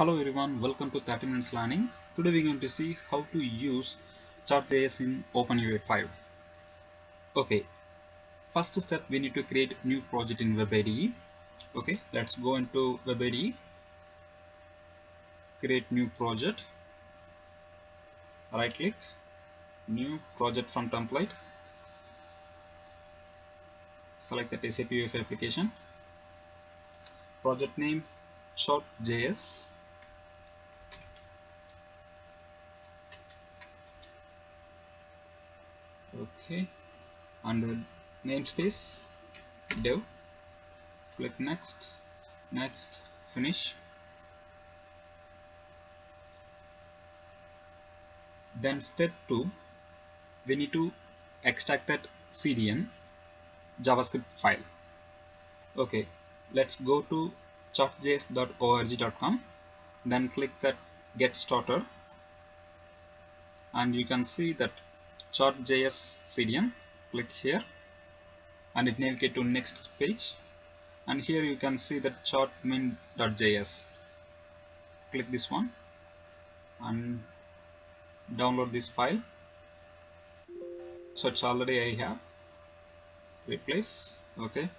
Hello everyone, welcome to 30 Minutes Learning. Today we're going to see how to use Chart.js in OpenUI 5. Okay, first step we need to create new project in WebIDE. Okay, let's go into WebIDE, create new project, right click, new project from template, select that SAP UI5 application, project name Chart.js okay. Under namespace dev. Click next next finish. Then step 2 we need to extract that cdn javascript file. Okay let's go to chartjs.org.com then click that get started and you can see that chart.js CDN click here. And it navigate to next page. And here you can see the chart min.js click this one. And download this file. So it's already I have. Replace. Okay.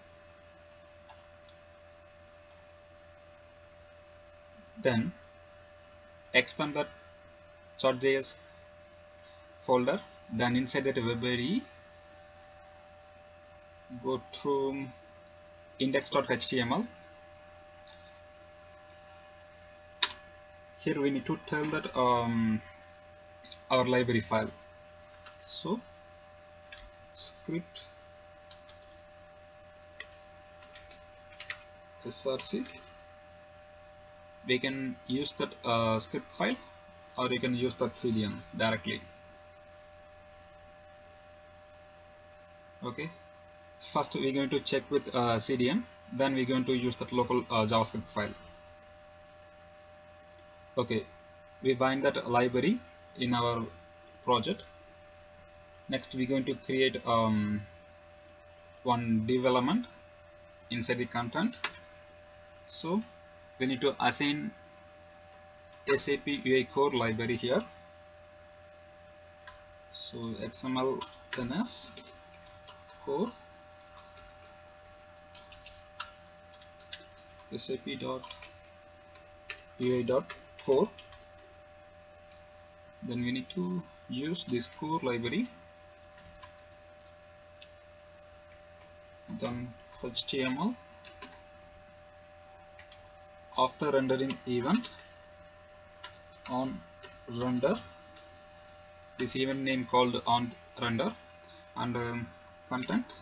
Then expand that chart.js folder then inside that IDE go to index.html here we need to tell that um, our library file. So script src we can use that uh, script file or you can use that cdn directly okay. First we're going to check with uh, CDN then we're going to use that local uh, JavaScript file. Okay. We bind that library in our project. Next we're going to create um, one development inside the content. So we need to assign SAP UI core library here. So XML NS core. Sap dot ui dot core. Then we need to use this core library. Then html after rendering event on render. This event name called on render. And um, content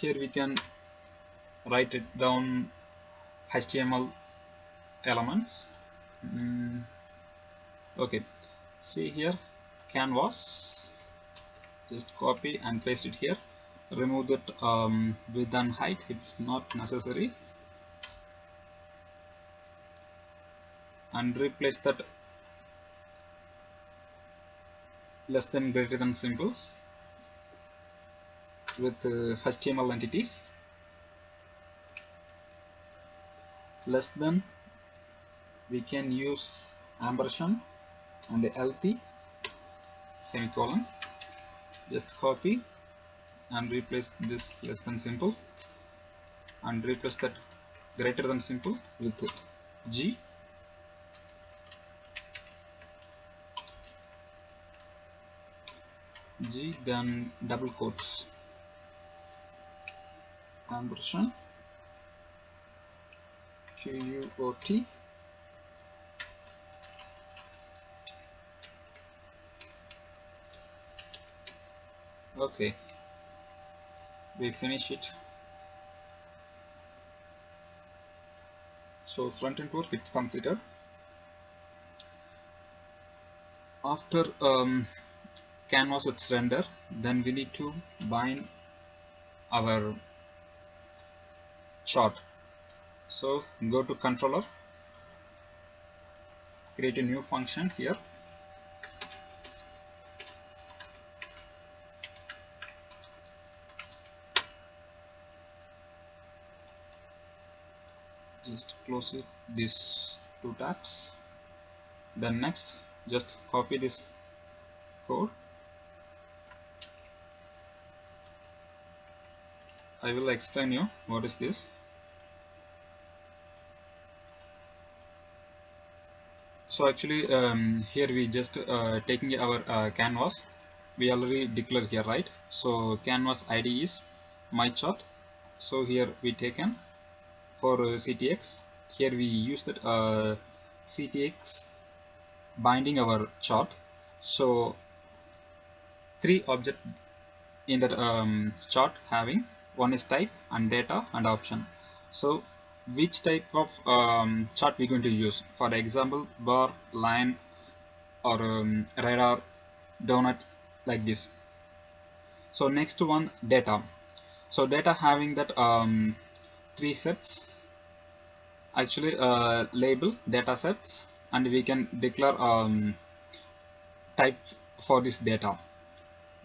here we can write it down HTML elements. Mm, okay. See here canvas. Just copy and paste it here. Remove that um, width and height. It's not necessary. And replace that less than greater than symbols with uh, HTML entities. Less than we can use ampersand and the LT semicolon. Just copy and replace this less than symbol and replace that greater than symbol with G G then double quotes. Ampersand QUOT okay. We finish it. So front end work it's completed. After um, canvas its render then we need to bind our chart. So go to controller create a new function here. Just close it these two tabs. Then next just copy this code I will explain you what is this. So actually um, here we just uh, taking our uh, canvas. We already declare here right? So canvas id is my chart. So here we taken for uh, ctx here we use that uh, ctx binding our chart. So three object in that um, chart having one is type and data and option. So which type of um, chart we're going to use? For example bar line or um, radar donut like this. So next one data. So data having that um, three sets. Actually uh, label data sets and we can declare um, type for this data.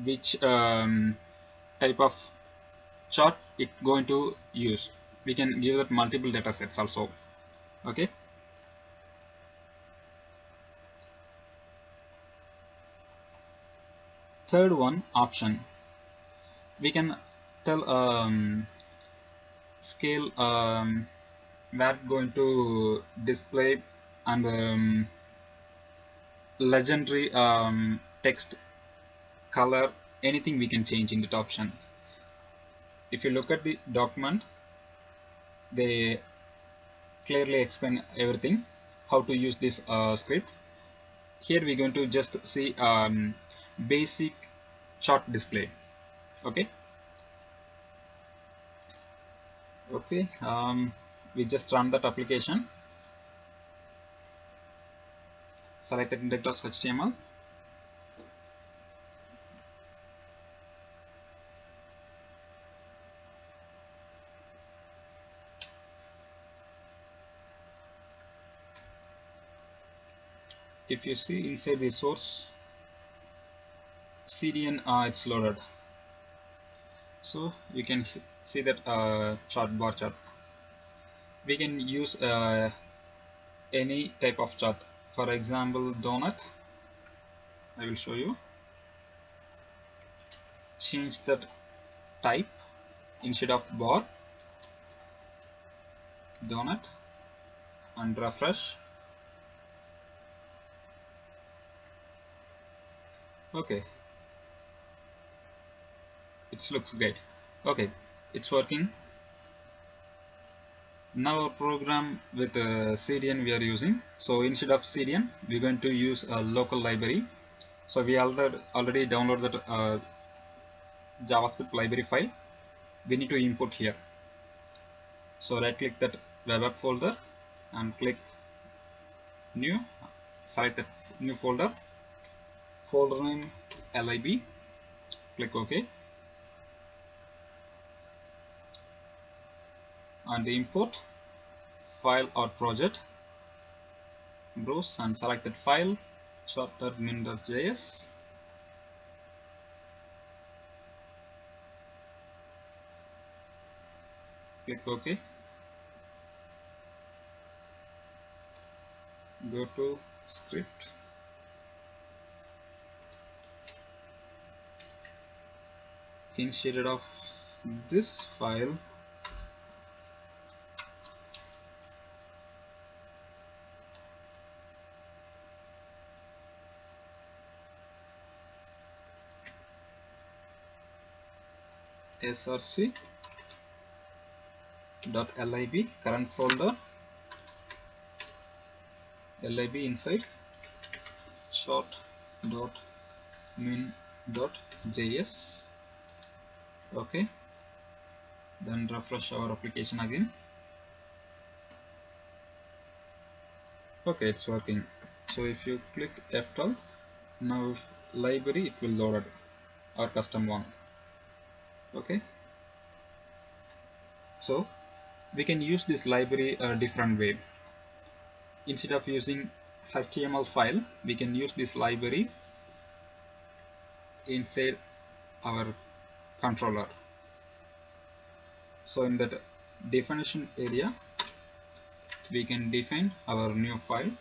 Which um, type of chart it going to use. We can give that multiple data sets also. Okay? Third one option. We can tell um, scale um, where going to display and um, legendary um, text color anything we can change in that option if you look at the document they clearly explain everything how to use this uh, script. Here we're going to just see um, basic chart display. Okay? Okay um, we just run that application. Select the index.html if you see inside the source CDN uh, it's loaded. So you can see that uh, chart bar chart. We can use uh, any type of chart. For example donut. I will show you. Change that type instead of bar. Donut. And refresh okay. It looks great. Okay. It's working. Now our program with uh, CDN we are using. So instead of CDN we're going to use a local library. So we already already downloaded uh, JavaScript library file. We need to import here. So right click that web app folder and click new. Select that new folder folder name lib click ok. And import file or project. Browse and select that file chart.min.js click ok. Go to script instead of this file. src dot lib current folder. lib inside chart dot min dot js okay. Then refresh our application again. Okay it's working. So if you click F12 now library it will load our custom one. Okay. So we can use this library a different way. Instead of using HTML file we can use this library inside our controller. So in that definition area we can define our new file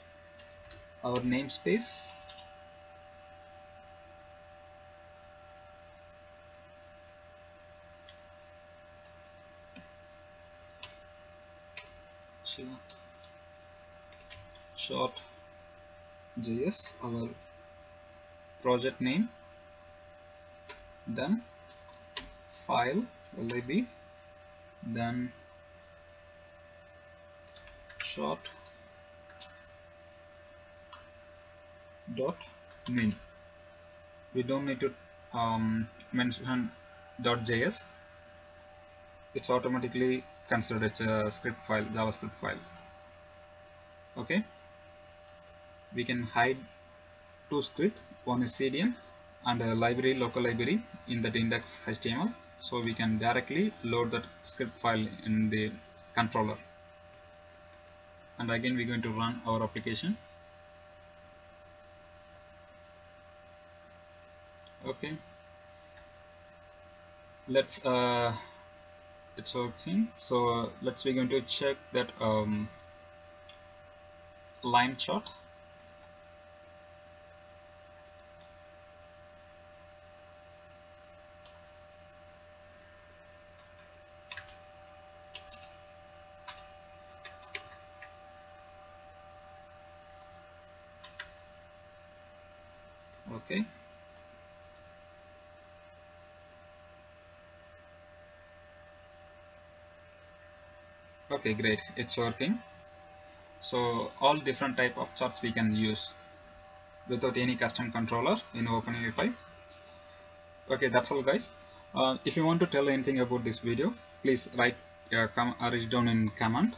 our namespace chart js our project name then file lib then chart dot min we don't need to um, mention dot js it's automatically considered it's a script file javascript file. Okay? We can hide two script. One is cdn and a library local library in that index html so we can directly load that script file in the controller. And again we're going to run our application. Okay. Let's uh it's working. So let's we're going to check that um, line chart okay great. It's working so all different type of charts we can use without any custom controller in OpenUI 5 okay that's all guys. Uh, if you want to tell anything about this video please write uh, com write down in comment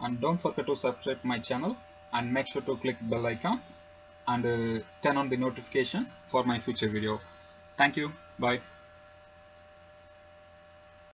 and don't forget to subscribe my channel and make sure to click bell icon and uh, turn on the notification for my future video. Thank you. Bye